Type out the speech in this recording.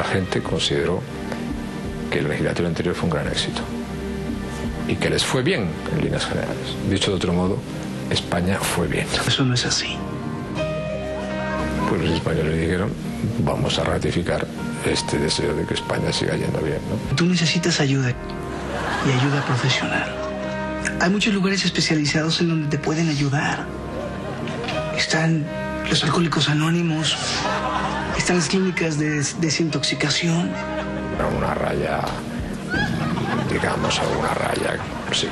la gente consideró que el legislativo anterior fue un gran éxito y que les fue bien en líneas generales. Dicho de otro modo, España fue bien. Eso no es así. Pues los españoles dijeron, vamos a ratificar este deseo de que España siga yendo bien. ¿no? Tú necesitas ayuda y ayuda profesional. Hay muchos lugares especializados en donde te pueden ayudar. Están los alcohólicos anónimos, están las clínicas de desintoxicación. Una raya, digamos, a una raya, sí,